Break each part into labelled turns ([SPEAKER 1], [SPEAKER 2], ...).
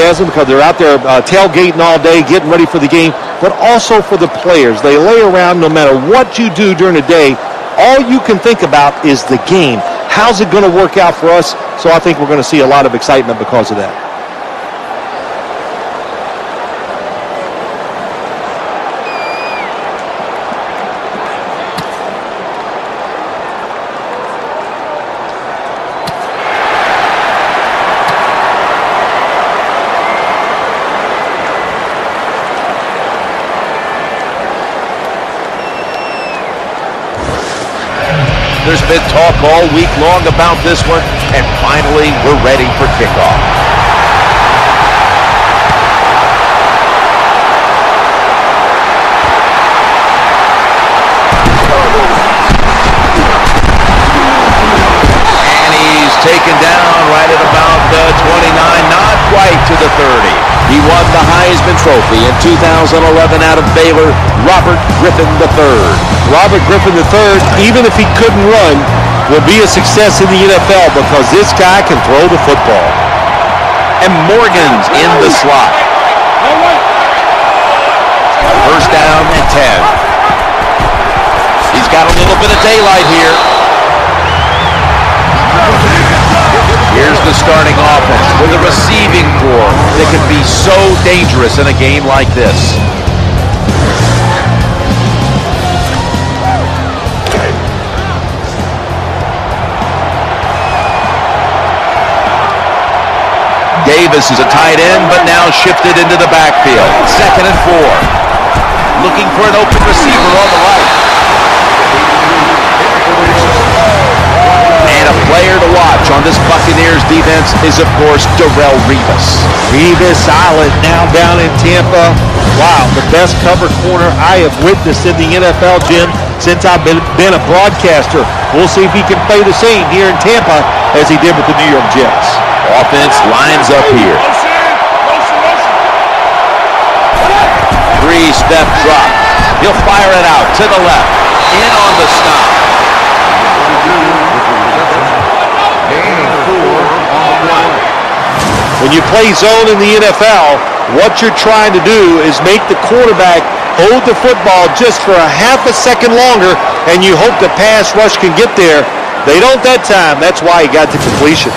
[SPEAKER 1] enthusiasm because they're out there uh, tailgating all day, getting ready for the game, but also for the players. They lay around no matter what you do during the day. All you can think about is the game. How's it going to work out for us? So I think we're going to see a lot of excitement because of that.
[SPEAKER 2] There's been talk all week long about this one, and finally we're ready for kickoff. And he's taken down right at about the 29, not quite to the 30. He won the Heisman Trophy in 2011 out of Baylor, Robert Griffin III.
[SPEAKER 1] Robert Griffin III, even if he couldn't run, will be a success in the NFL because this guy can throw the football.
[SPEAKER 2] And Morgan's in the slot. First down and 10. He's got a little bit of daylight here. Here's the starting offense with a receiving corps that can be so dangerous in a game like this. Davis is a tight end, but now shifted into the backfield. Second and four. Looking for an open receiver on the right. And a player to watch on this Buccaneers defense is, of course, Darrelle Revis.
[SPEAKER 1] Revis Island now down in Tampa. Wow, the best cover corner I have witnessed in the NFL, Jim, since I've been, been a broadcaster. We'll see if he can play the same here in Tampa as he did with the New York Jets.
[SPEAKER 2] Offense lines up here. Three-step drop. He'll fire it out to the left. In on the stop.
[SPEAKER 1] When you play zone in the NFL, what you're trying to do is make the quarterback hold the football just for a half a second longer, and you hope the pass rush can get there. They don't that time. That's why he got the completion.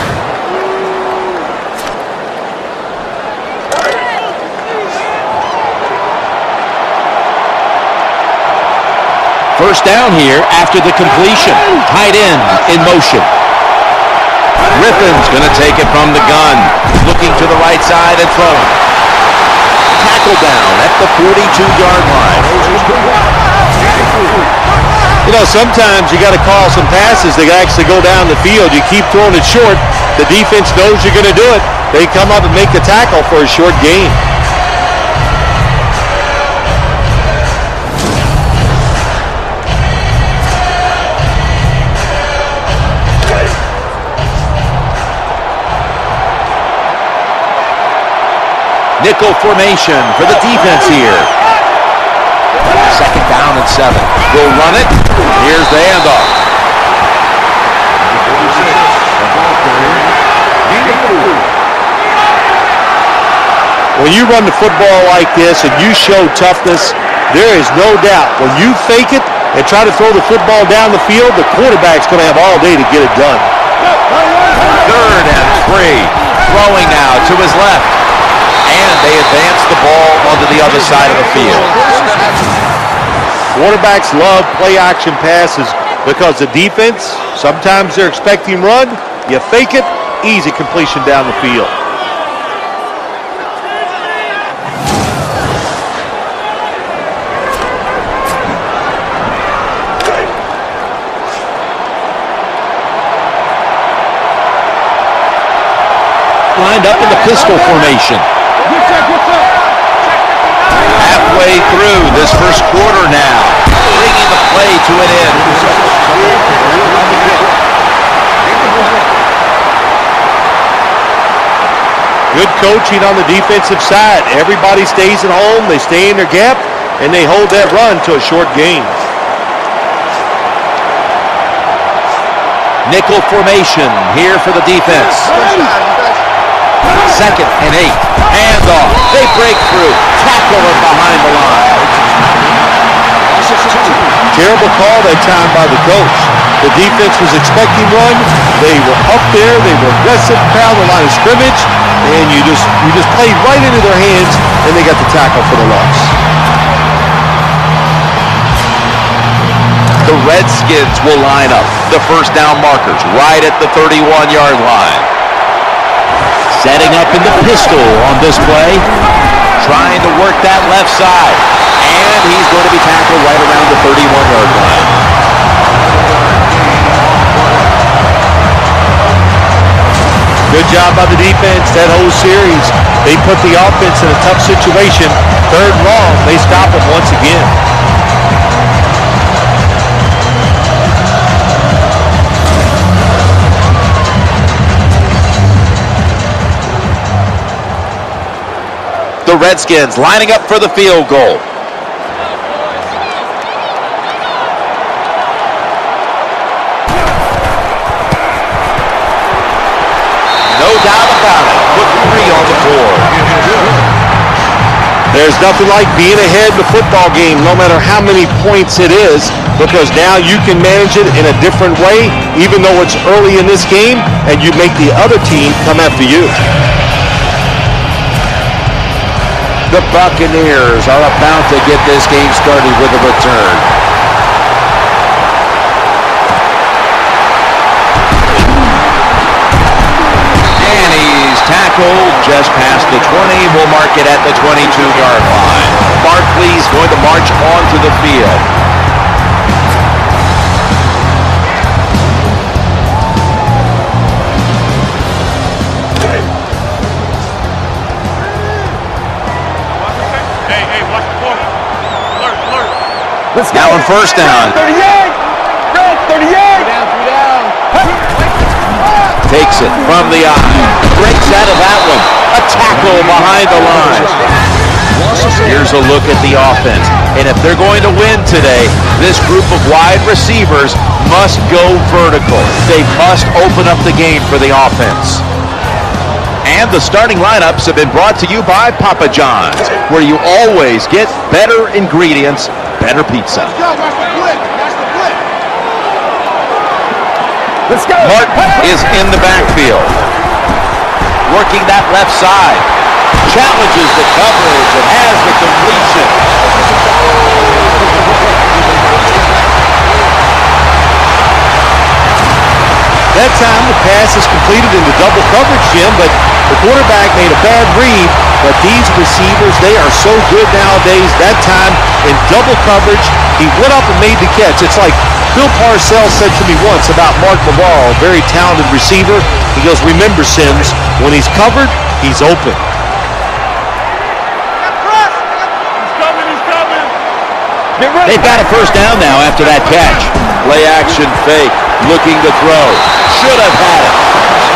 [SPEAKER 2] First down here after the completion. Tight end in motion. Griffin's going to take it from the gun. Looking to the right side and throwing. Tackle down at the 42-yard line.
[SPEAKER 1] You know, sometimes you got to call some passes that actually go down the field. You keep throwing it short. The defense knows you're going to do it. They come up and make the tackle for a short gain.
[SPEAKER 2] Nickel formation for the defense here. Second down and seven. We'll run it. Here's the handoff.
[SPEAKER 1] When you run the football like this and you show toughness, there is no doubt when you fake it and try to throw the football down the field, the quarterback's going to have all day to get it done.
[SPEAKER 2] Third and three. Throwing now to his left. They advance the ball onto the other side of the field.
[SPEAKER 1] Quarterbacks love play action passes because the defense, sometimes they're expecting run. You fake it, easy completion down the field.
[SPEAKER 2] Lined up in the pistol formation. Halfway halfway through this first quarter now, bringing the play to an end.
[SPEAKER 1] Good coaching on the defensive side. Everybody stays at home. They stay in their gap, and they hold that run to a short gain.
[SPEAKER 2] Nickel formation here for the defense. Second and eight. Handoff. They break through. Tackle it behind the line.
[SPEAKER 1] Terrible call that time by the coach. The defense was expecting one. They were up there. They were aggressive, crowd the line of scrimmage, and you just you just played right into their hands, and they got the tackle for the loss.
[SPEAKER 2] The Redskins will line up the first down markers right at the 31-yard line. Setting up in the pistol on this play. Trying to work that left side. And he's going to be tackled right around the 31-yard line.
[SPEAKER 1] Good job by the defense that whole series. They put the offense in a tough situation. Third and long, they stop them once again.
[SPEAKER 2] Redskins lining up for the field goal. No doubt about it. Put three on the board.
[SPEAKER 1] There's nothing like being ahead in a football game, no matter how many points it is, because now you can manage it in a different way, even though it's early in this game, and you make the other team come after you.
[SPEAKER 2] The Buccaneers are about to get this game started with a return. And he's tackled just past the 20. We'll mark it at the 22-yard line. Barkley's going to march onto the field. Now on first down.
[SPEAKER 3] 38! Red, 38! Down, down.
[SPEAKER 2] Takes it from the eye. Breaks out of that one. A tackle behind the line. Here's a look at the offense. And if they're going to win today, this group of wide receivers must go vertical. They must open up the game for the offense. And the starting lineups have been brought to you by Papa John's, where you always get better ingredients, better pizza.
[SPEAKER 3] Go, watch the blitz. Watch the blitz.
[SPEAKER 2] Let's go. Martin is in the backfield. Working that left side. Challenges the coverage and has the completion.
[SPEAKER 1] That time the pass is completed into double coverage, Jim, but the quarterback made a bad read. But these receivers, they are so good nowadays. That time in double coverage, he went up and made the catch. It's like Bill Parcells said to me once about Mark Bavaro, a very talented receiver. He goes, remember, Sims, when he's covered, he's open.
[SPEAKER 2] They've got a first down now after that catch. Play action fake. Looking to throw. Should have had it.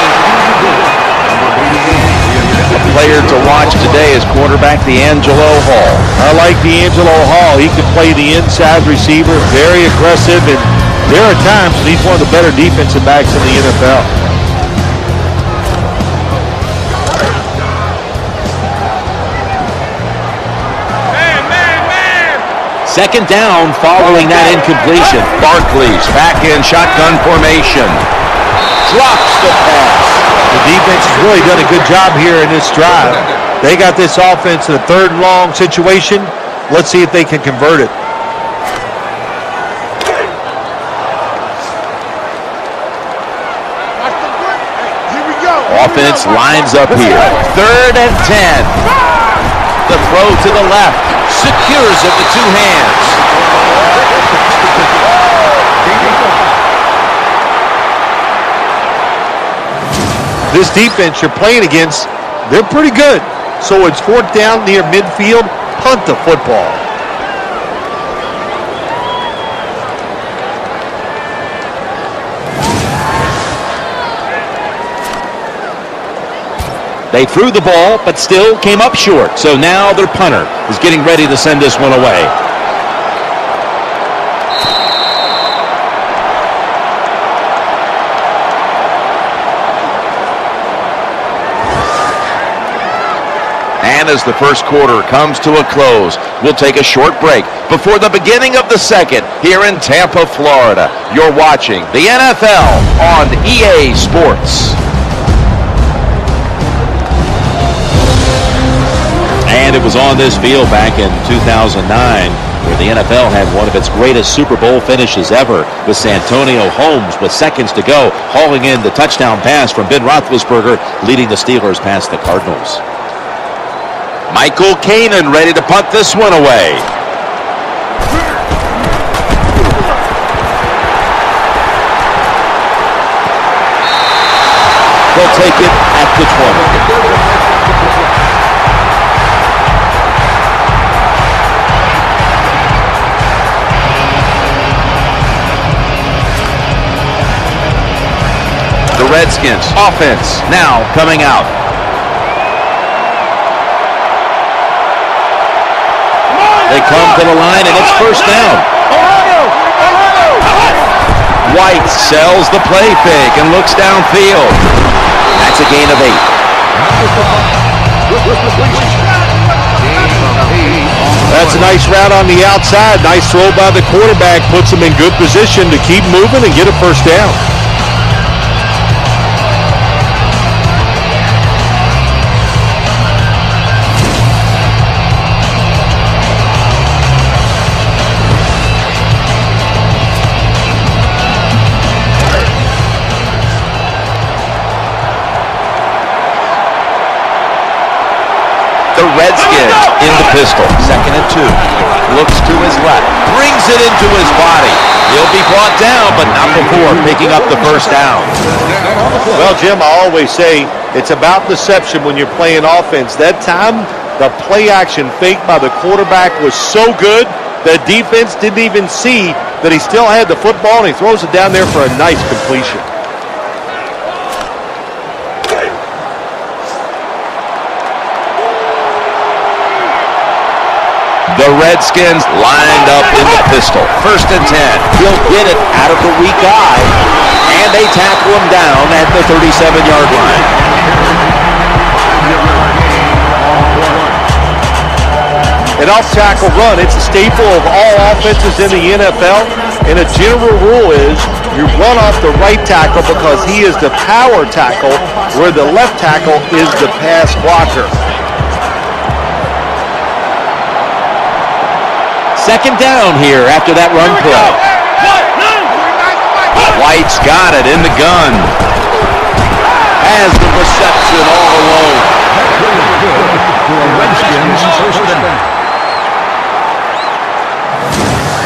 [SPEAKER 2] Player to watch today is quarterback DeAngelo Hall.
[SPEAKER 1] I like DeAngelo Hall. He can play the inside receiver, very aggressive, and there are times when he's one of the better defensive backs in the NFL.
[SPEAKER 2] Second down following that incompletion. Barkley's back in shotgun formation. Drops the pass.
[SPEAKER 1] Defense has really done a good job here in this drive. They got this offense in a third and long situation. Let's see if they can convert it.
[SPEAKER 2] Offense lines up here. Third and ten. The throw to the left. Secures it with two hands.
[SPEAKER 1] This defense you're playing against, they're pretty good. So it's fourth down near midfield. punt the football.
[SPEAKER 2] They threw the ball, but still came up short. So now their punter is getting ready to send this one away. And as the first quarter comes to a close, we'll take a short break before the beginning of the second here in Tampa, Florida. You're watching the NFL on EA Sports. And it was on this field back in 2009 where the NFL had one of its greatest Super Bowl finishes ever with Santonio Holmes with seconds to go hauling in the touchdown pass from Ben Roethlisberger leading the Steelers past the Cardinals. Michael Koenen ready to punt this one away. They'll take it at the 20. The Redskins offense now coming out. Come to the line and it's first down. White sells the play fake and looks downfield. That's a gain of eight.
[SPEAKER 1] That's a nice route on the outside. Nice throw by the quarterback. Puts him in good position to keep moving and get a first down.
[SPEAKER 2] The Redskins in the pistol. Second and two. Looks to his left. Brings it into his body. He'll be brought down, but not before picking up the first down.
[SPEAKER 1] Well, Jim, I always say it's about deception when you're playing offense. That time, the play action fake by the quarterback was so good, the defense didn't even see that he still had the football, and he throws it down there for a nice completion.
[SPEAKER 2] The Redskins lined up in the pistol. First and 10. He'll get it out of the weak I. And they tackle him down at the 37-yard line.
[SPEAKER 1] An off-tackle run, it's a staple of all offenses in the NFL. And a general rule is you run off the right tackle because he is the power tackle, where the left tackle is the pass blocker.
[SPEAKER 2] Second down here after that run play. White's got it in the gun. Has the reception all alone.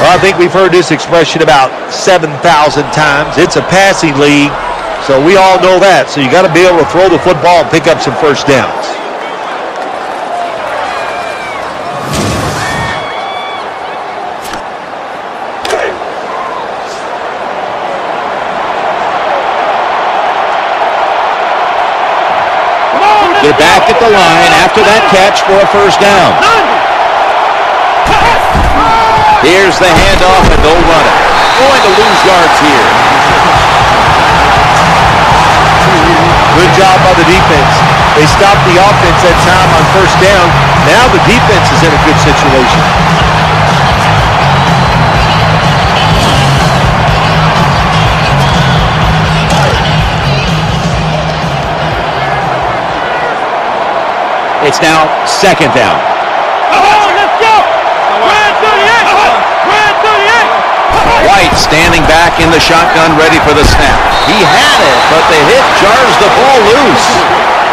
[SPEAKER 1] Well, I think we've heard this expression about 7,000 times. It's a passing league, so we all know that. So you got to be able to throw the football and pick up some first downs.
[SPEAKER 2] After that catch for a first down. Here's the handoff, and they'll run it. Going to lose yards here.
[SPEAKER 1] Good job by the defense. They stopped the offense that time on first down. Now the defense is in a good situation.
[SPEAKER 2] It's now second down. White standing back in the shotgun ready for the snap. He had it, but the hit jars the ball loose.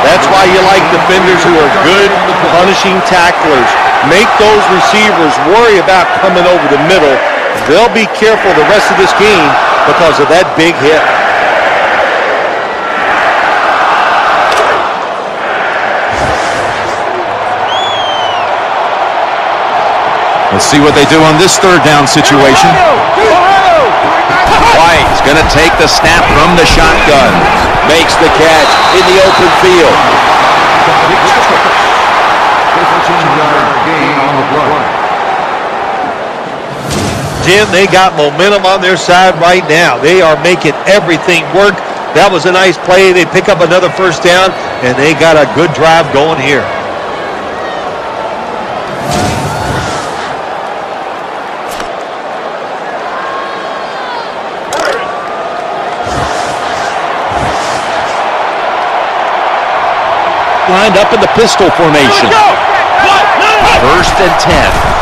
[SPEAKER 1] That's why you like defenders who are good punishing tacklers. Make those receivers worry about coming over the middle. They'll be careful the rest of this game because of that big hit.
[SPEAKER 2] Let's see what they do on this third down situation. White's going to take the snap from the shotgun. Makes the catch in the open field.
[SPEAKER 1] Jim, they got momentum on their side right now. They are making everything work. That was a nice play. They pick up another first down, and they got a good drive going here.
[SPEAKER 2] Lined up in the pistol formation. First and 10.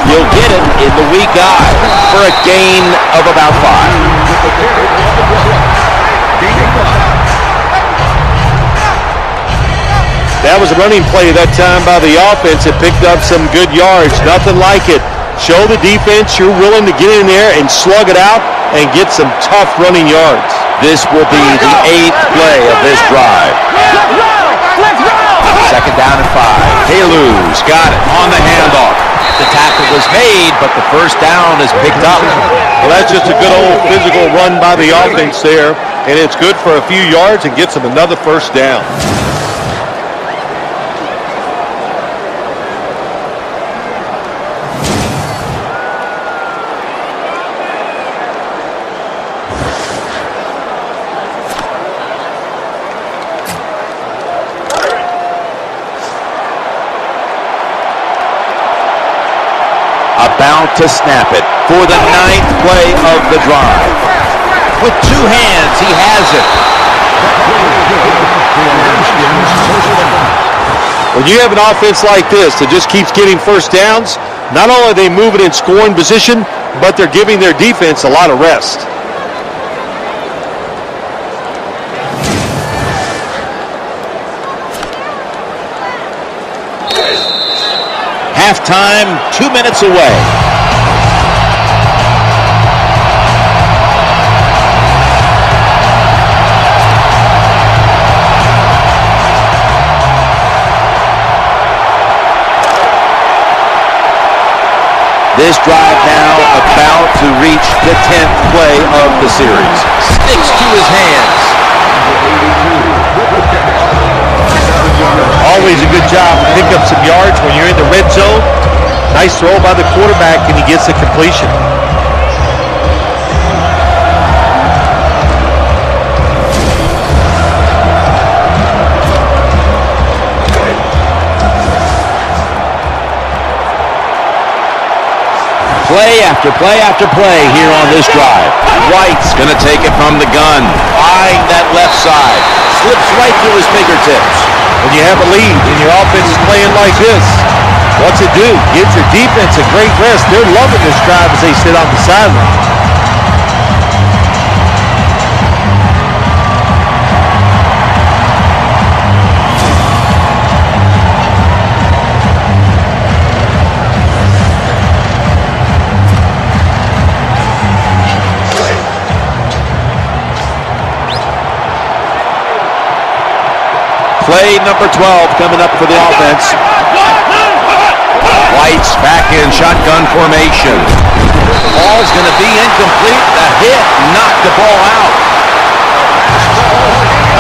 [SPEAKER 2] You'll get it in the weak I for a gain of about five.
[SPEAKER 1] That was a running play that time by the offense. It picked up some good yards. Nothing like it. Show the defense you're willing to get in there and slug it out and get some tough running yards.
[SPEAKER 2] This will be the eighth play of this drive. Second down and five. Kalu's got it on the handoff. The tackle was made, but the first down is picked up.
[SPEAKER 1] Well, that's just a good old physical run by the offense there, and it's good for a few yards and gets them another first down.
[SPEAKER 2] about to snap it for the ninth play of the drive. With two hands, he has it.
[SPEAKER 1] When you have an offense like this that just keeps getting first downs, not only are they moving in scoring position, but they're giving their defense a lot of rest.
[SPEAKER 2] Halftime, two minutes away. This drive now about to reach the 10th play of the series. Sticks to his hands.
[SPEAKER 1] Always a good job to pick up some yards when you're in the red zone. Nice throw by the quarterback, and he gets the completion.
[SPEAKER 2] Play after play after play here on this drive. White's going to take it from the gun. Eyeing that left side. Slips right through his fingertips.
[SPEAKER 1] When you have a lead and your offense is playing like this, what's it do? Gives your defense a great rest. They're loving this drive as they sit on the sideline.
[SPEAKER 2] Play number 12 coming up for the offense. White's back in shotgun formation. Ball's going to be incomplete. The hit knocked the ball out.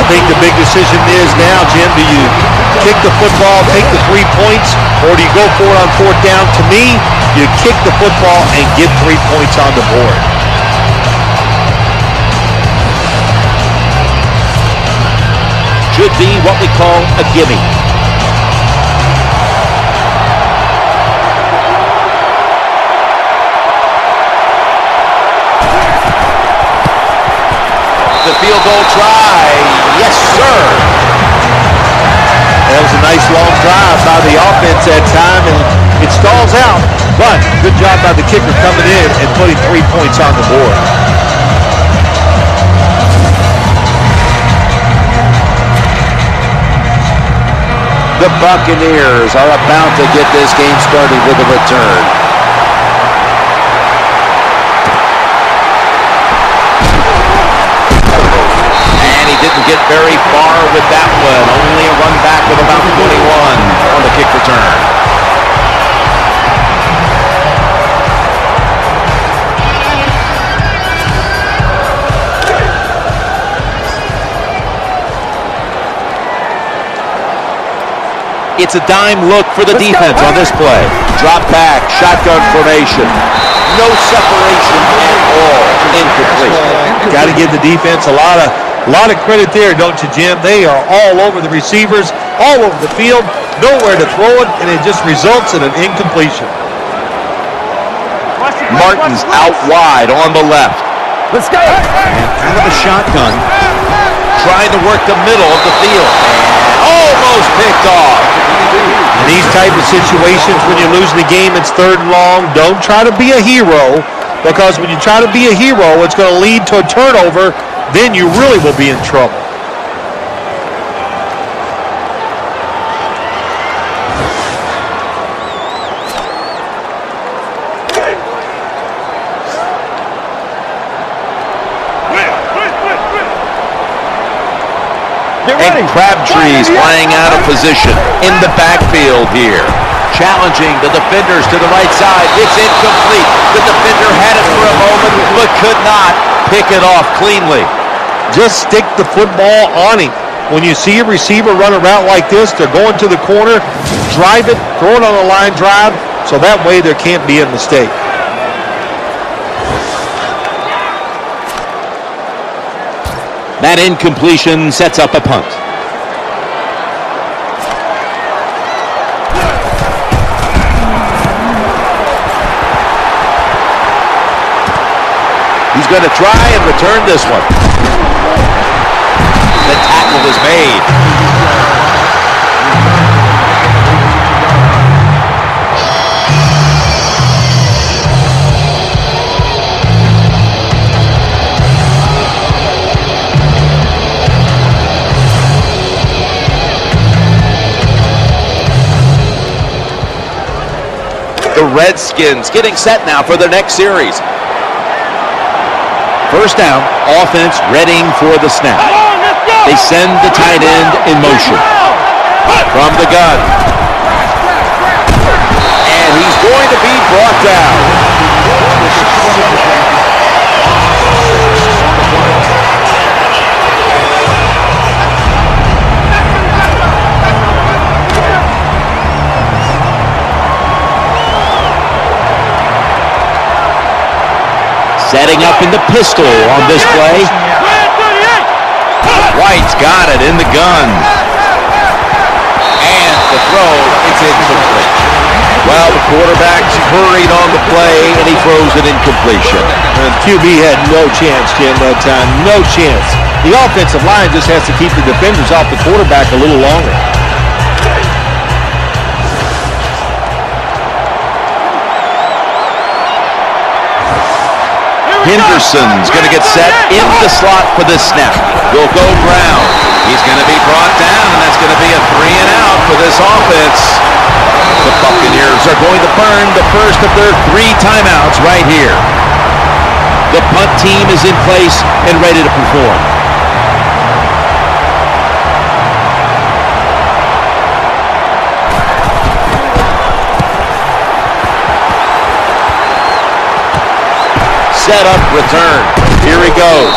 [SPEAKER 1] I think the big decision is now, Jim, do you kick the football, take the three points, or do you go for it on fourth down? To me, you kick the football and get three points on the board.
[SPEAKER 2] Should be what we call a gimme. The field goal try. Yes, sir.
[SPEAKER 1] That was a nice long drive by the offense that time, and it stalls out. But good job by the kicker coming in and putting three points on the board.
[SPEAKER 2] The Buccaneers are about to get this game started with a return. And he didn't get very far with that one. Only a run back of about 21 on the kick return. It's a dime look for the defense on this play. Drop back, shotgun formation. No separation at all. Incomplete.
[SPEAKER 1] Got to give the defense a lot of a lot of credit there, don't you, Jim? They are all over the receivers, all over the field, nowhere to throw it, and it just results in an incompletion.
[SPEAKER 2] Martin's out wide on the left.
[SPEAKER 3] Let's go.
[SPEAKER 2] And out of the shotgun, trying to work the middle of the field. almost picked off.
[SPEAKER 1] These type of situations, when you're losing the game, it's third and long. Don't try to be a hero, because when you try to be a hero, it's going to lead to a turnover. Then you really will be in trouble.
[SPEAKER 2] And Crabtree's playing out of position in the backfield here. Challenging the defenders to the right side. It's incomplete. The defender had it for a moment, but could not pick it off cleanly.
[SPEAKER 1] Just stick the football on him. When you see a receiver run a route like this, they're going to the corner, drive it, throw it on a line drive, so that way there can't be a mistake.
[SPEAKER 2] That incompletion sets up a punt. He's going to try and return this one. The tackle is made. The Redskins getting set now for their next series. First down, offense readying for the snap. They send the tight end in motion. From the gun. And he's going to be brought down. Setting up in the pistol on this play. White's got it in the gun. And the throw, it's incomplete. Well, the quarterback's hurried on the play, and he throws it incompletion.
[SPEAKER 1] And QB had no chance, Jim, that time. No chance. The offensive line just has to keep the defenders off the quarterback a little longer.
[SPEAKER 2] Henderson's going to get set in the slot for this snap. Will go ground. He's going to be brought down, and that's going to be a three and out for this offense. The Buccaneers are going to burn the first of their three timeouts right here. The punt team is in place and ready to perform. Set up, return. Here he goes.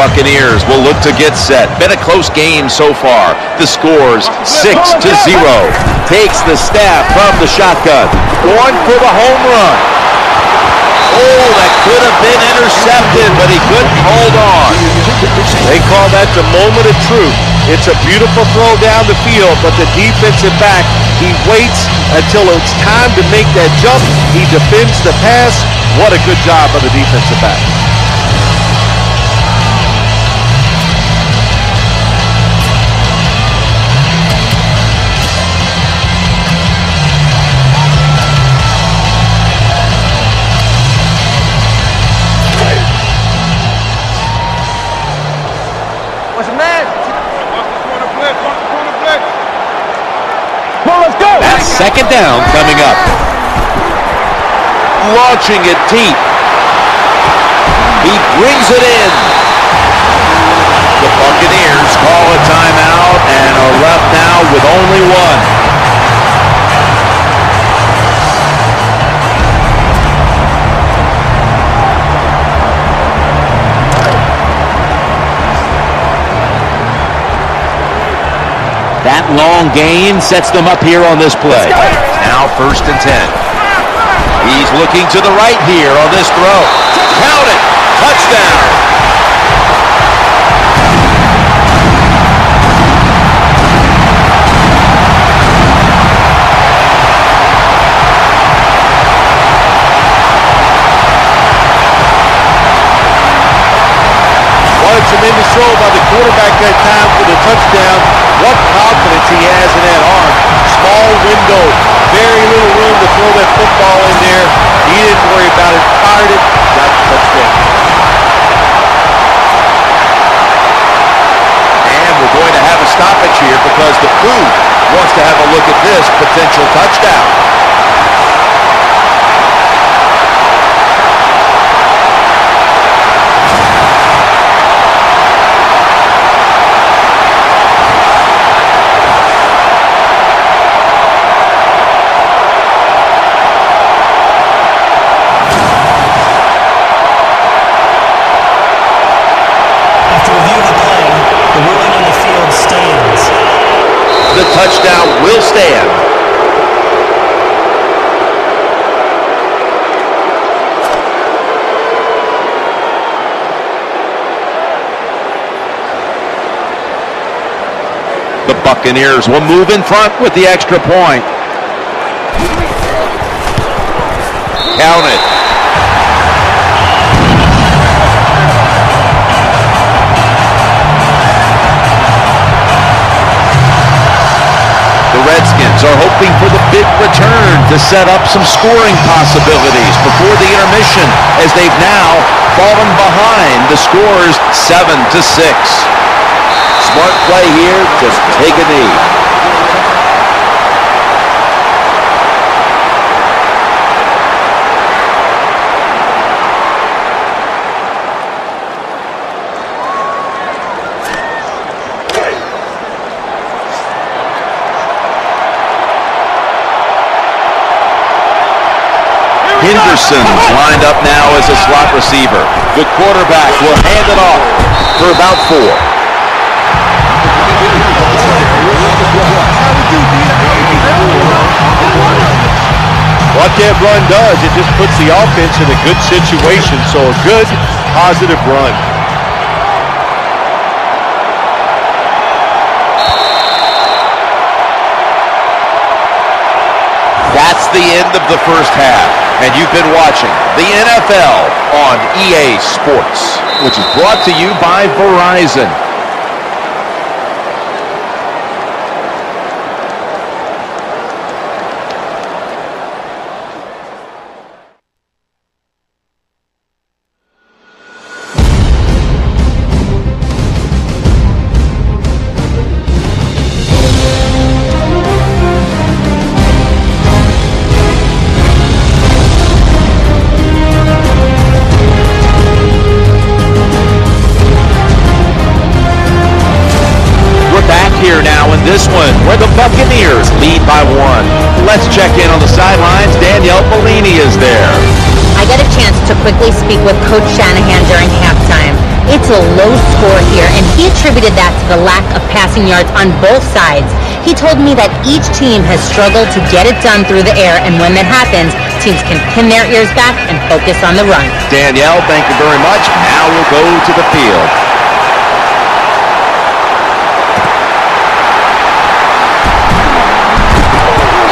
[SPEAKER 2] Buccaneers will look to get set. Been a close game so far. The scores 6 to 0. Takes the snap from the shotgun. Going for the home run. Oh, that could have been intercepted, but he couldn't hold on.
[SPEAKER 1] They call that the moment of truth. It's a beautiful throw down the field, but the defensive back, he waits until it's time to make that jump. He defends the pass. What a good job by the defensive back.
[SPEAKER 2] Second down coming up. Launching it deep. He brings it in. The Buccaneers call a timeout and are left now with only one. That long gain sets them up here on this play. Now first and 10. He's looking to the right here on this throw. Count it. Touchdown.
[SPEAKER 1] Tremendous throw by the quarterback that time for the touchdown. What confidence he has in that arm. Small window, very little room to throw that football in there. He didn't worry about it, fired it, got the touchdown.
[SPEAKER 2] And we're going to have a stoppage here because the crew wants to have a look at this potential touchdown. touchdown Buccaneers will move in front with the extra point. Count it. Redskins are hoping for the big return to set up some scoring possibilities before the intermission as they've now fallen behind the scores 7 to 6. Smart play here, just take a knee. Henderson's lined up now as a slot receiver. The quarterback will hand it off for about four.
[SPEAKER 1] What that run does, it just puts the offense in a good situation. So a good, positive run.
[SPEAKER 2] That's the end of the first half and you've been watching the NFL on EA Sports, which is brought to you by Verizon.
[SPEAKER 4] Attributed that to the lack of passing yards on both sides. He told me that each team has struggled to get it done through the air, and when that happens, teams can pin their ears back and focus on the run.
[SPEAKER 2] Danielle, thank you very much. Now we'll go to the field.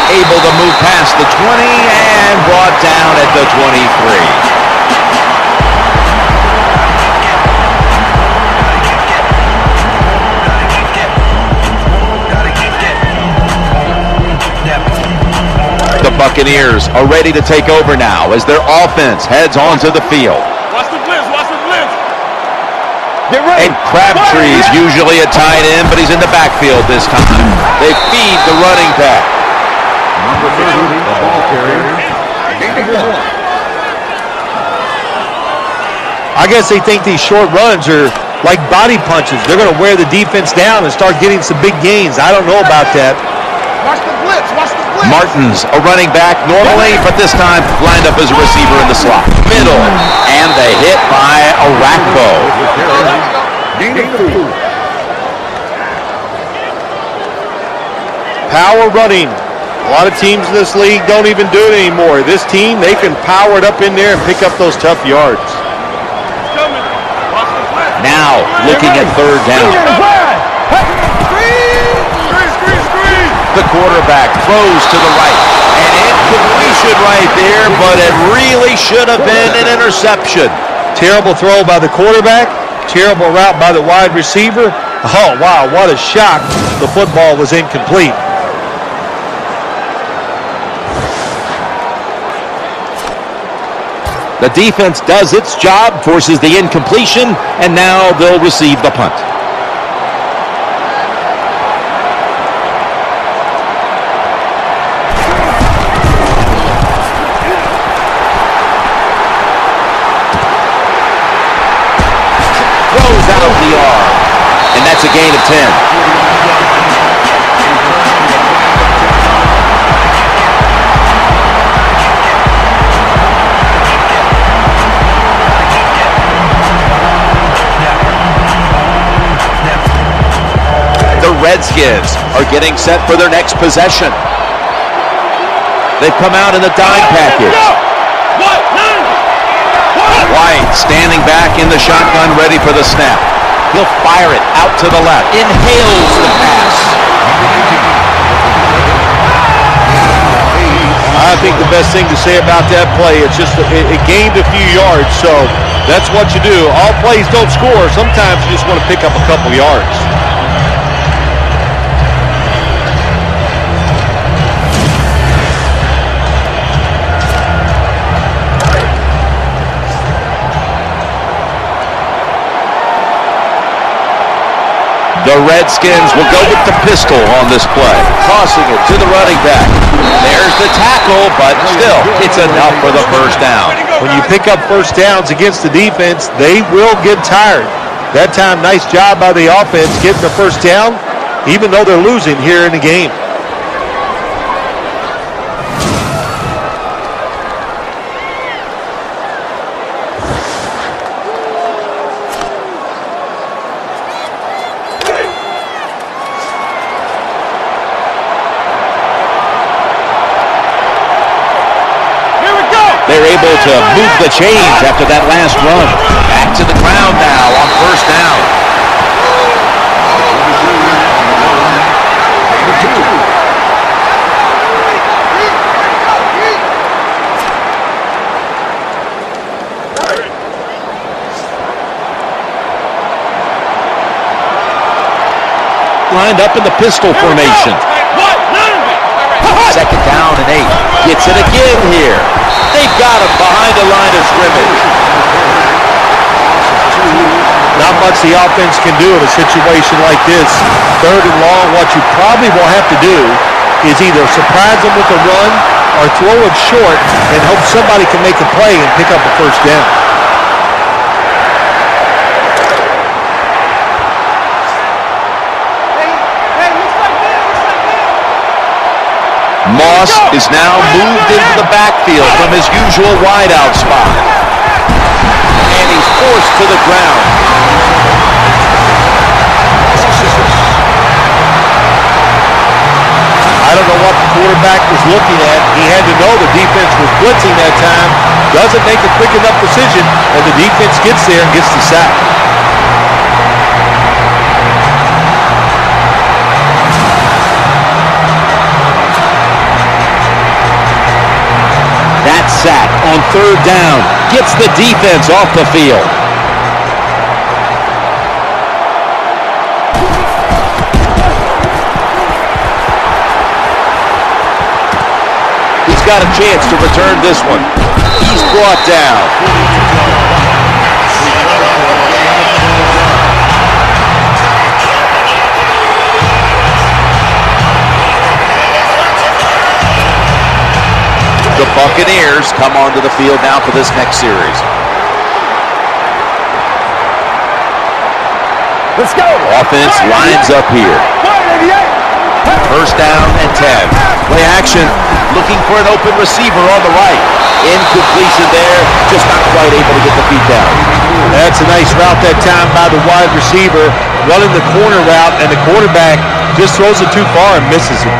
[SPEAKER 2] able to move past the 20 and brought down at the 23. Buccaneers are ready to take over now as their offense heads onto the field.
[SPEAKER 5] Watch the blitz, watch the blitz.
[SPEAKER 2] Get ready. And Crabtree's usually a tight end, but he's in the backfield this time. They feed the running back. Number 30, the ball carrier.
[SPEAKER 1] I guess they think these short runs are like body punches. They're going to wear the defense down and start getting some big gains. I don't know about that.
[SPEAKER 3] Watch the blitz. Watch the blitz.
[SPEAKER 2] Martin's a running back normally, but this time lined up as a receiver in the slot. Middle, and the hit by Orakpo.
[SPEAKER 1] Power running. A lot of teams in this league don't even do it anymore. This team, they can power it up in there and pick up those tough yards.
[SPEAKER 5] Coming. Watch the blitz.
[SPEAKER 2] Now looking at third down. The quarterback throws to the right. And incompletion right there, but it really should have been an interception.
[SPEAKER 1] Terrible throw by the quarterback. Terrible route by the wide receiver. Oh, wow, what a shock. The football was incomplete.
[SPEAKER 2] The defense does its job, forces the incompletion, and now they'll receive the punt. 10. The Redskins are getting set for their next possession. They've come out in the dime package.
[SPEAKER 5] Nine. What?
[SPEAKER 2] White standing back in the shotgun ready for the snap. He'll fire it out to the left. Inhales the pass.
[SPEAKER 1] I think the best thing to say about that play, it's just it, it gained a few yards, so that's what you do. All plays don't score. Sometimes you just want to pick up a couple yards.
[SPEAKER 2] The Redskins will go with the pistol on this play, tossing it to the running back. There's the tackle, but still, it's enough for the first down.
[SPEAKER 1] When you pick up first downs against the defense, they will get tired. That time, nice job by the offense getting the first down, even though they're losing here in the game.
[SPEAKER 5] Here we go.
[SPEAKER 2] They're able to move the chains after that last run. Back to the ground now on first down. Lined up in the pistol formation. Second down and eight. Gets it again here. They've got him behind the line of scrimmage.
[SPEAKER 1] Not much the offense can do in a situation like this. Third and long, what you probably will have to do is either surprise them with a run or throw it short and hope somebody can make a play and pick up a first down.
[SPEAKER 2] Moss is now moved into the backfield from his usual wideout spot. And he's forced to the ground.
[SPEAKER 1] I don't know what the quarterback was looking at. He had to know the defense was blitzing that time. Doesn't make a quick enough decision, and the defense gets there and gets the sack.
[SPEAKER 2] Third down gets the defense off the field. He's got a chance to return this one. He's brought down. Buccaneers come onto the field now for this next series.
[SPEAKER 5] Let's go.
[SPEAKER 2] Offense lines up here. First down and 10. Play action, looking for an open receiver on the right. Incompletion there, just not quite able to get the feet down.
[SPEAKER 1] That's a nice route that time by the wide receiver, running the corner route, and the quarterback just throws it too far and misses it.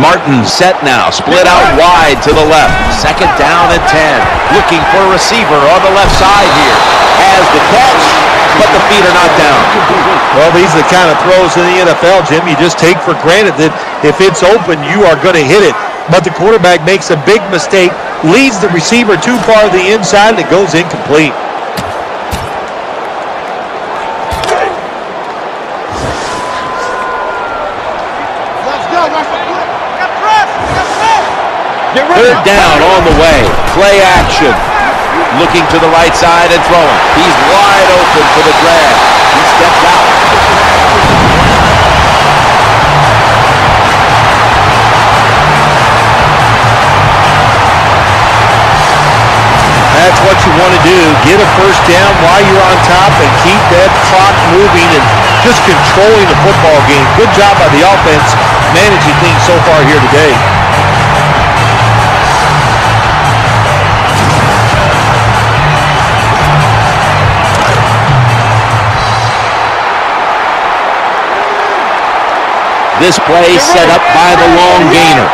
[SPEAKER 2] Martin set now, split out wide to the left. Second down and 10. Looking for a receiver on the left side here. Has the catch, but the feet are not down.
[SPEAKER 1] Well, these are the kind of throws in the NFL, Jim, you just take for granted that if it's open, you are going to hit it. But the quarterback makes a big mistake, leads the receiver too far to the inside, and it goes incomplete.
[SPEAKER 3] Let's go. Watch the blitz. Got press. Got press.
[SPEAKER 2] Third down on the way. Play action. Looking to the right side and throwing. He's wide open for the grab. He steps out.
[SPEAKER 1] That's what you want to do. Get a first down while you're on top and keep that clock moving and just controlling the football game. Good job by the offense managing things so far here today.
[SPEAKER 2] This play set up by the long gainer.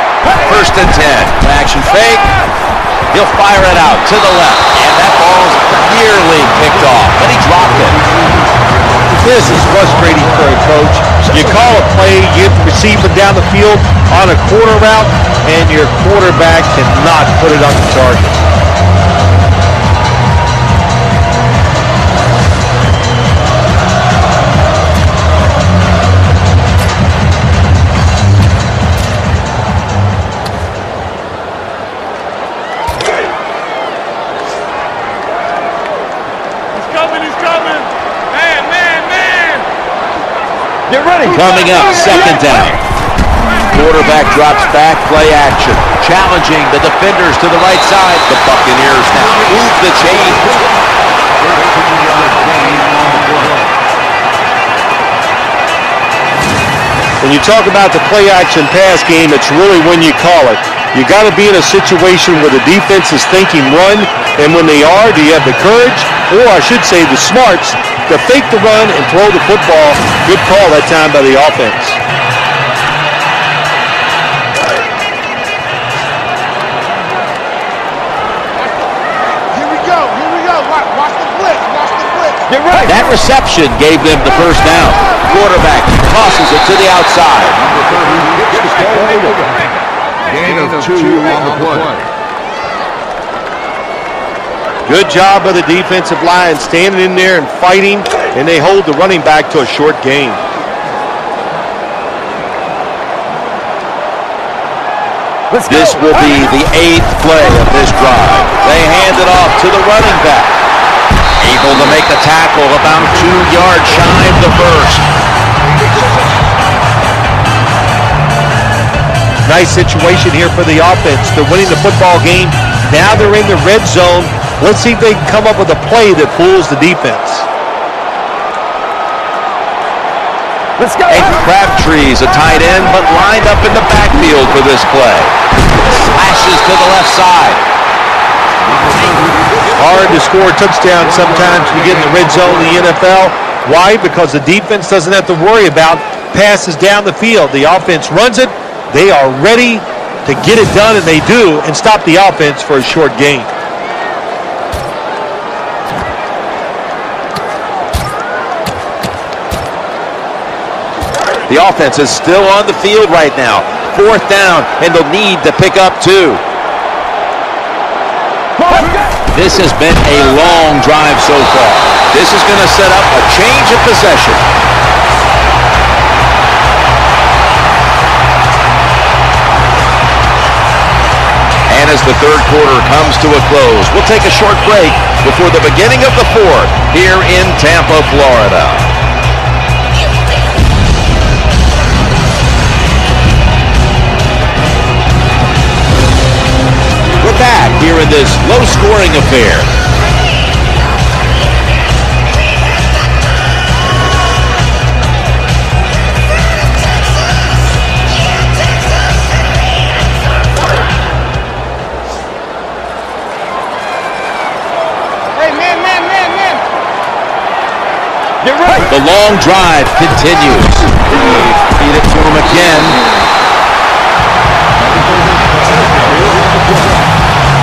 [SPEAKER 2] First and 10. Action fake. He'll fire it out to the left. And that ball's nearly picked off, but he dropped it.
[SPEAKER 1] This is frustrating for a coach. You call a play, you get the receiver down the field on a corner route, and your quarterback cannot put it on the target.
[SPEAKER 2] Get ready. Coming up, second down. Quarterback drops back, play action. Challenging the defenders to the right side. The Buccaneers now move the chains.
[SPEAKER 1] When you talk about the play action pass game, it's really when you call it. You got to be in a situation where the defense is thinking run, and when they are, do you have the courage, or I should say the smarts, to fake the run and throw the football? Good call that time by the offense.
[SPEAKER 3] Here we go. Here we go. Watch, watch the blitz. Watch the blitz.
[SPEAKER 5] Get ready.
[SPEAKER 2] That reception gave them the first down. Quarterback tosses it to the outside.
[SPEAKER 6] Gain of two on the play.
[SPEAKER 1] Good job by the defensive line standing in there and fighting, and they hold the running back to a short gain.
[SPEAKER 2] This will be the eighth play of this drive. They hand it off to the running back. Able to make the tackle about two yards shy of the first.
[SPEAKER 1] Nice situation here for the offense. They're winning the football game. Now they're in the red zone. Let's see if they can come up with a play that fools the defense.
[SPEAKER 5] Let's go.
[SPEAKER 2] And Crabtree's a tight end, but lined up in the backfield for this play. Slashes to the left side.
[SPEAKER 1] Hard to score a touchdown sometimes when you get in the red zone in the NFL. Why? Because the defense doesn't have to worry about passes down the field. The offense runs it. They are ready to get it done, and they do, and stop the offense for a short gain.
[SPEAKER 2] The offense is still on the field right now. Fourth down, and they'll need to pick up two. This has been a long drive so far. This is going to set up a change of possession. And as the third quarter comes to a close, we'll take a short break before the beginning of the fourth here in Tampa, Florida. We're
[SPEAKER 3] back here in this low-scoring
[SPEAKER 2] affair. Long drive continues. Feed it to him again.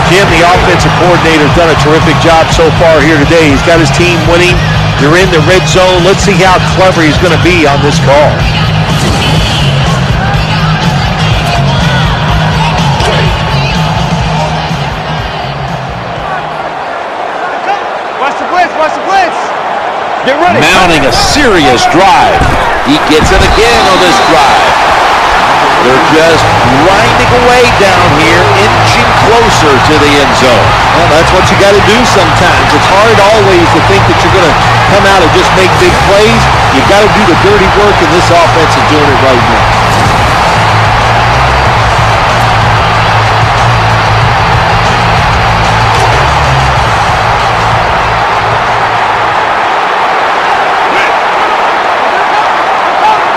[SPEAKER 1] Jim, the offensive coordinator, has done a terrific job so far here today. He's got his team winning. They're in the red zone. Let's see how clever he's going to be on this call.
[SPEAKER 2] Mounting a serious drive. He gets it again on this drive. They're just grinding away down here, inching closer to the end zone.
[SPEAKER 1] Well, that's what you got to do sometimes. It's hard always to think that you're going to come out and just make big plays. You've got to do the dirty work, and this offense is doing it right now.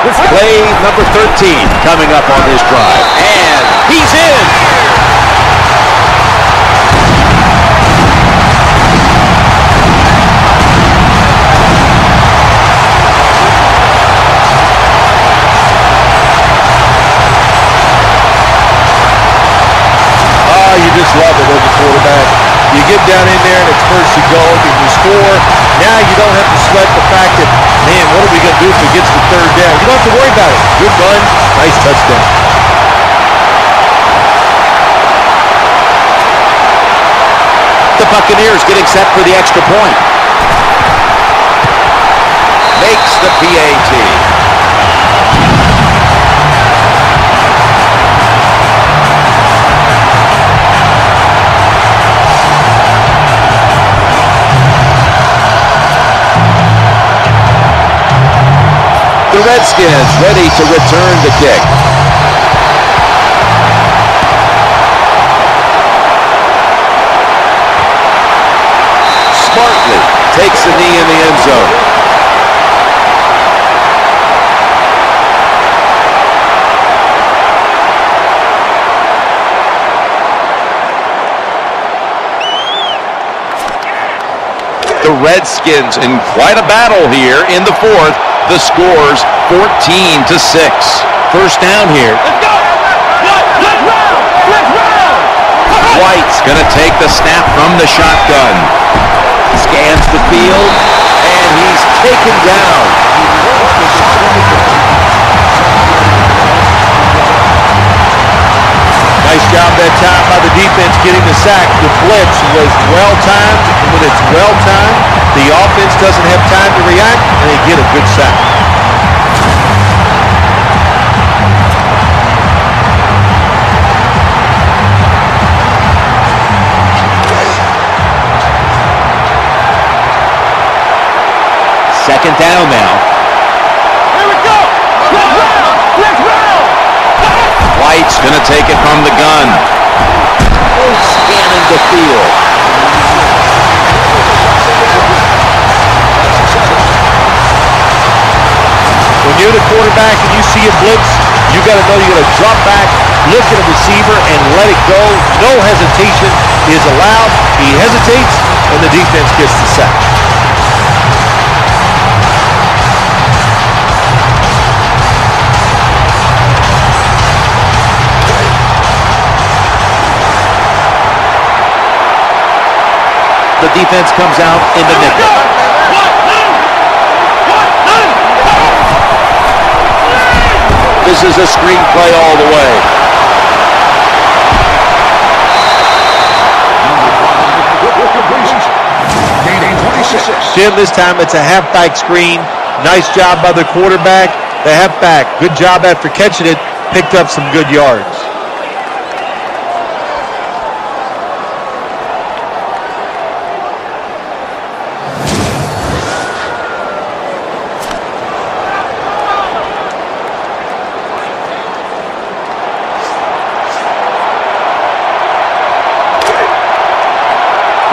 [SPEAKER 2] Play number 13 coming up on this drive. And he's in.
[SPEAKER 1] Oh, you just love it as a quarterback. You get down in there and it's first and goal and you score. Now you don't have to sweat the fact that, man, what are we going to do if it gets to third down? You don't have to worry about it. Good run, nice touchdown.
[SPEAKER 2] The Buccaneers getting set for the extra point. Makes the PAT. The Redskins ready to return the kick. Smartly takes the knee in the end zone. The Redskins in quite a battle here in the fourth. The scores 14 to 6. First down here. White's going to take the snap from the shotgun. Scans the field, and he's taken down.
[SPEAKER 1] Job that time by the defense getting the sack. The blitz was well timed. And when it's well timed, the offense doesn't have time to react, and they get a good sack.
[SPEAKER 2] Second down now. White's going to take it from the gun. Scanning the field.
[SPEAKER 1] When you're the quarterback and you see a blitz, you got to know you got to drop back, look at a receiver, and let it go. No hesitation is allowed. He hesitates, and the defense gets the sack.
[SPEAKER 2] Defense comes out in the nickel. This is a screenplay all the way.
[SPEAKER 6] Gaining 26.
[SPEAKER 1] Jim, this time it's a halfback screen. Nice job by the quarterback. The halfback, good job after catching it, picked up some good yards.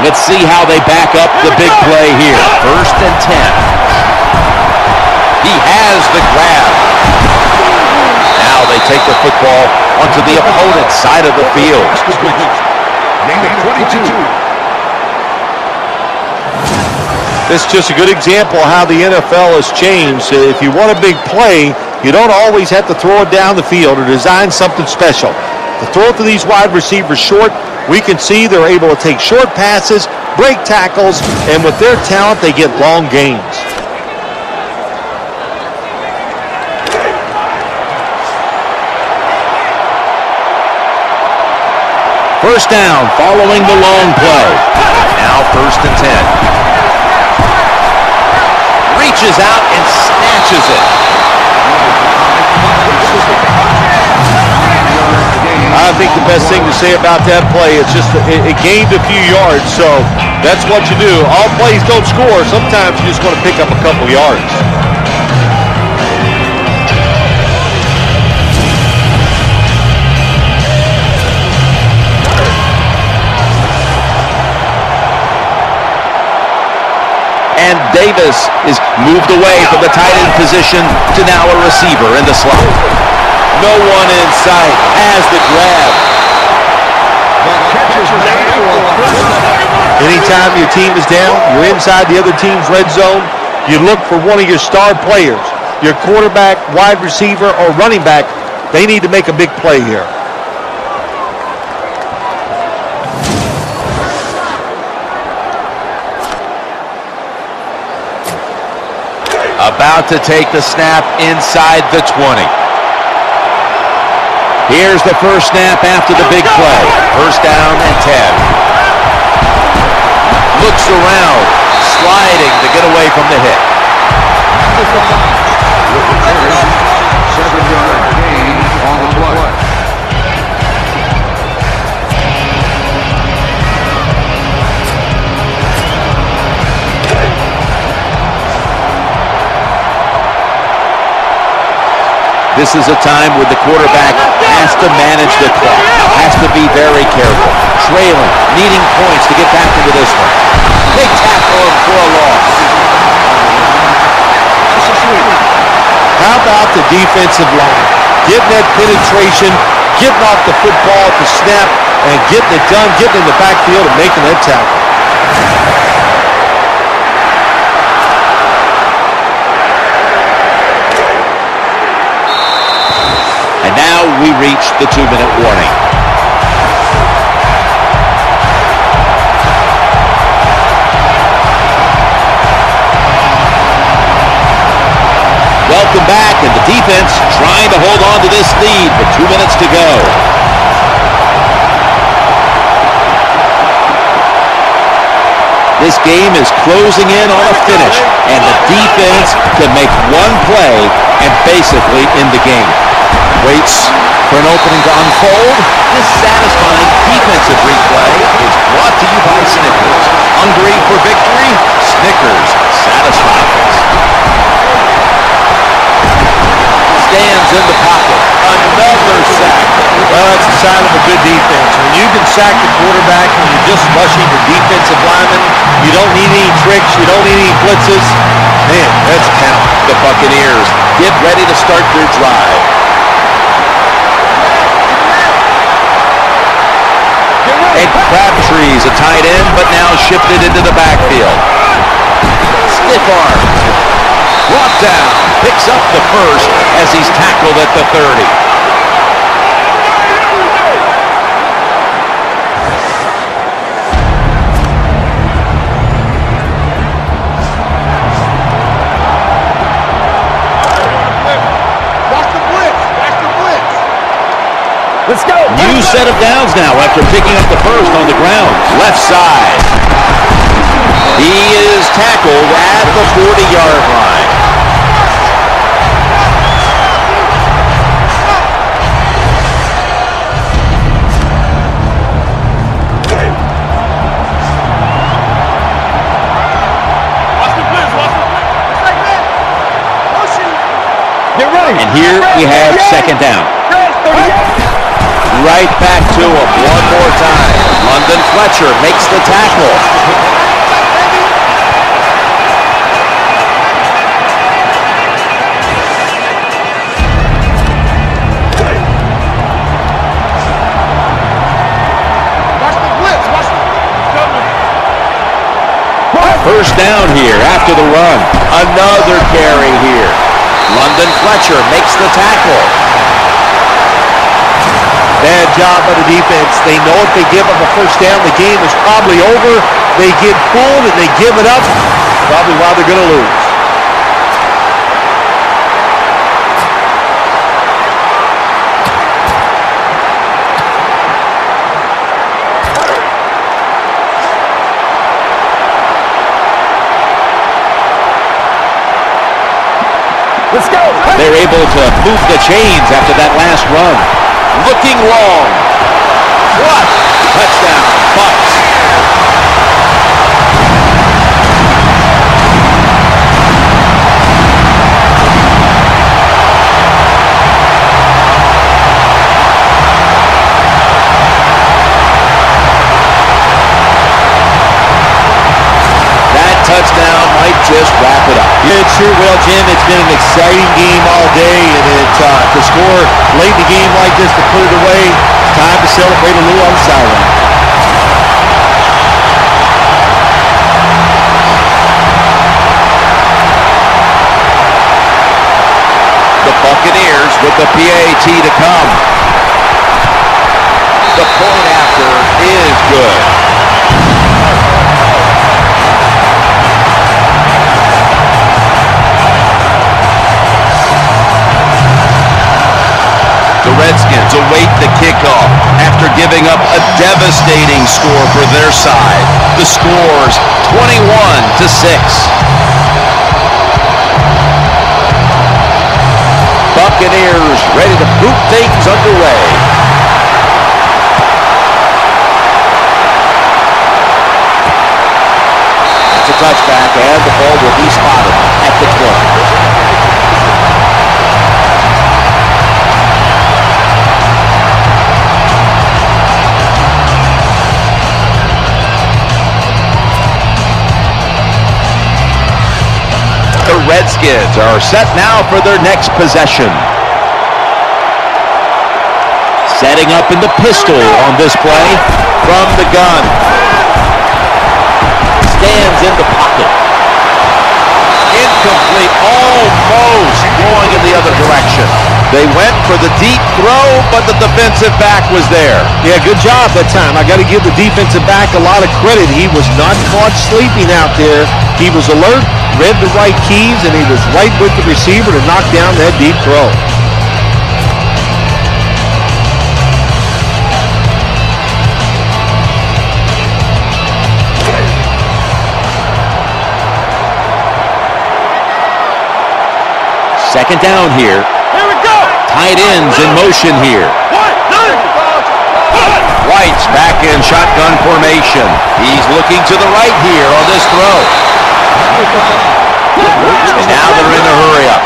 [SPEAKER 2] Let's see how they back up the big play here. First and 10. He has the grab. Now they take the football onto the opponent's side of the field.
[SPEAKER 6] Gain 22.
[SPEAKER 1] This is just a good example of how the NFL has changed. If you want a big play, you don't always have to throw it down the field or design something special. The throw to these wide receivers short, we can see they're able to take short passes, break tackles, and with their talent, they get long gains.
[SPEAKER 2] First down following the long play. Now first and 10. Reaches out and snatches it.
[SPEAKER 1] I think the best thing to say about that play is just it, it gained a few yards, so that's what you do. All plays don't score. Sometimes you just want to pick up a couple yards.
[SPEAKER 2] And Davis is moved away from the tight end position to now a receiver in the slot. No one in sight has the grab.
[SPEAKER 6] Catch is made for a first down.
[SPEAKER 1] Anytime your team is down, you're inside the other team's red zone, you look for one of your star players, your quarterback, wide receiver, or running back. They need to make a big play here.
[SPEAKER 2] About to take the snap inside the 20. Here's the first snap after the big play. First down and 10. Looks around, sliding to get away from the hit.
[SPEAKER 6] Seven-yard gain on the play.
[SPEAKER 2] This is a time with the quarterback has to manage the clock, has to be very careful, trailing, needing points to get back into this one. Big tackle for a loss.
[SPEAKER 1] How about the defensive line? Getting that penetration, getting off the football at the snap, and getting it done, getting in the backfield and making that tackle.
[SPEAKER 2] And now we reach the two-minute warning. Welcome back, and the defense trying to hold on to this lead with two minutes to go. This game is closing in on a finish, and the defense can make one play and basically end the game. Waits for an opening to unfold. This satisfying defensive replay is brought to you by Snickers. Hungry for victory? Snickers satisfies. Stands in the pocket. Another sack.
[SPEAKER 1] Well, that's a sign of a good defense. When you can sack the quarterback when you're just rushing the defensive lineman, you don't need any tricks, you don't need any blitzes. Man, that's talent.
[SPEAKER 2] The Buccaneers get ready to start their drive. And Crabtree's a tight end, but now shifted into the backfield. Stiff arm. Brought down. Picks up the first as he's tackled at the 30.
[SPEAKER 7] Let's go.
[SPEAKER 2] New set of downs now after picking up the first on the ground. Left side. He is tackled at the 40-yard line.
[SPEAKER 5] Watch the blitz. Watch the blitz.
[SPEAKER 7] Get ready.
[SPEAKER 2] And here we have second down. Right back to him one more time. London Fletcher makes the tackle. First down here after the run. Another carry here. London Fletcher makes the tackle.
[SPEAKER 1] Bad job by the defense. They know if they give up a first down, the game is probably over. They get fooled and they give it up. Probably why they're going to lose.
[SPEAKER 7] Let's go.
[SPEAKER 2] They're able to move the chains after that last run. Looking long. What? Touchdown. Bucks. Just wrap it up.
[SPEAKER 1] It sure will, Jim. It's been an exciting game all day, and it, uh, to score late in the game like this, to put it away, time to celebrate a little on the sideline.
[SPEAKER 2] The Buccaneers with the PAT to come. The point after is good. Score for their side. The scores 21 to 6. Buccaneers ready to boot things underway. It's a touchback, and the ball will be spotted Redskins are set now for their next possession. Setting up in the pistol on this play from the gun. Stands in the pocket. Incomplete, almost going in the other direction. They went for the deep throw, but the defensive back was there.
[SPEAKER 1] Yeah, good job that time. I got to give the defensive back a lot of credit. He was not caught sleeping out there. He was alert, read the right keys, and he was right with the receiver to knock down that deep throw.
[SPEAKER 2] Second down here. Tight ends in motion here. White's back in shotgun formation. He's looking to the right here on this throw. And now they're in a hurry up.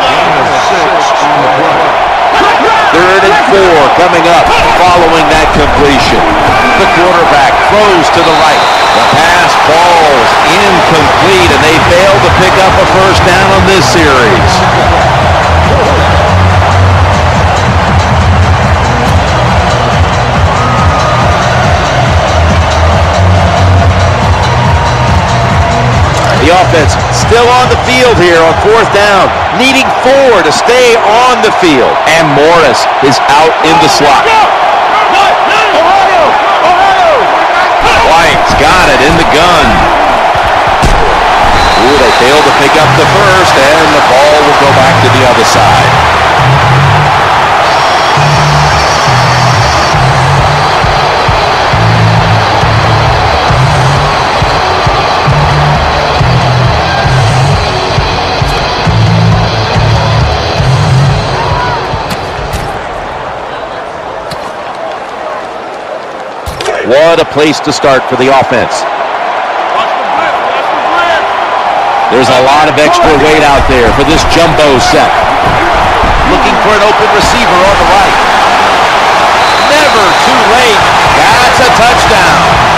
[SPEAKER 2] Third and four coming up following that completion. The quarterback throws to the right. The pass falls incomplete, and they fail to pick up a first down on this series. The offense still on the field here on fourth down, needing four to stay on the field. And Morris is out in the slot. White's got it in the gun. Ooh, they failed to pick up the first, and the ball will go back to the other side. What a place to start for the offense. There's a lot of extra weight out there for this jumbo set. Looking for an open receiver on the right. Never too late. That's a touchdown.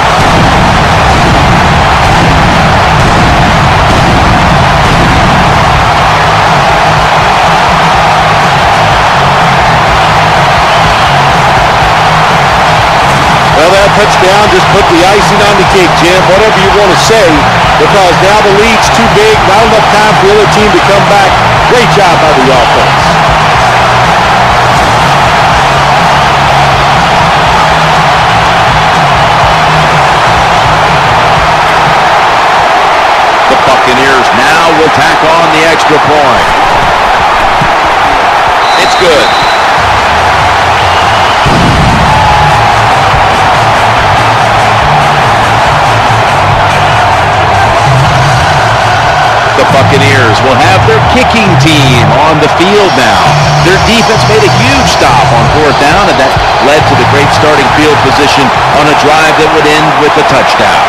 [SPEAKER 1] Touchdown just put the icing on the cake, Jim, whatever you want to say, because now the lead's too big, not enough time for the other team to come back. Great job by the offense.
[SPEAKER 2] The Buccaneers now will tack on the extra point. Buccaneers will have their kicking team on the field now. Their defense made a huge stop on fourth down, and that led to the great starting field position on a drive that would end with a touchdown.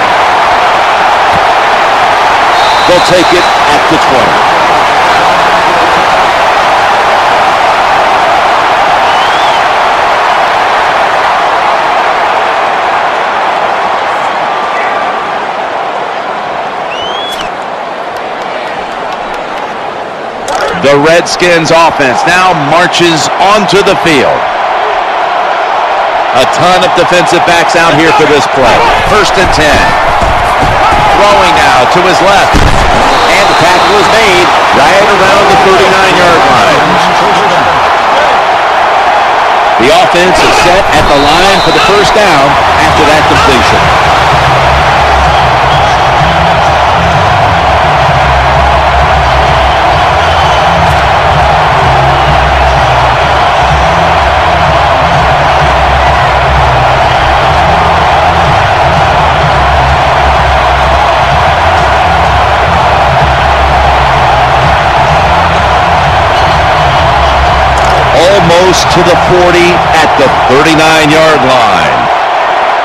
[SPEAKER 2] They'll take it at the 20. The Redskins offense now marches onto the field. A ton of defensive backs out here for this play. First and 10. Throwing now to his left. And the tackle is made right around the 39-yard line. The offense is set at the line for the first down after that completion. To the 40 at the 39-yard line.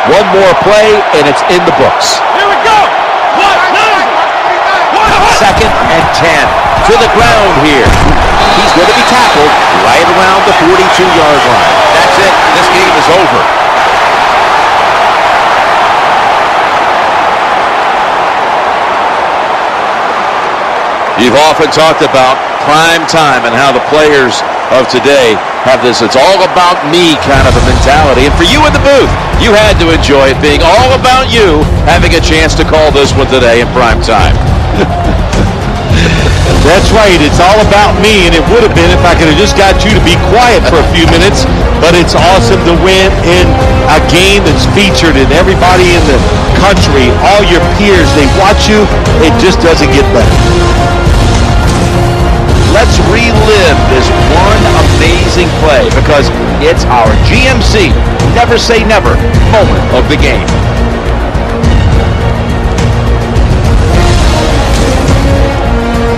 [SPEAKER 2] One more play, and it's in the books.
[SPEAKER 5] Here we go. One, two.
[SPEAKER 2] And 10. To the ground here. He's going to be tackled right around the 42-yard line. That's it. This game is over. You've often talked about prime time and how the players of today have this it's all about me kind of a mentality. And for you in the booth, you had to enjoy it being all about you having a chance to call this one today in prime time.
[SPEAKER 1] That's right. It's all about me, and it would have been if I could have just got you to be quiet for a few minutes. But it's awesome to win in a game that's featured in everybody in the country, all your peers. They watch you. It just doesn't get better.
[SPEAKER 2] Let's relive this one amazing play because it's our GMC Never Say Never moment of the game.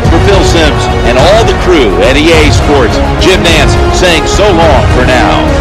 [SPEAKER 2] For Phil Simms and all the crew at EA Sports, Jim Nantz saying so long for now.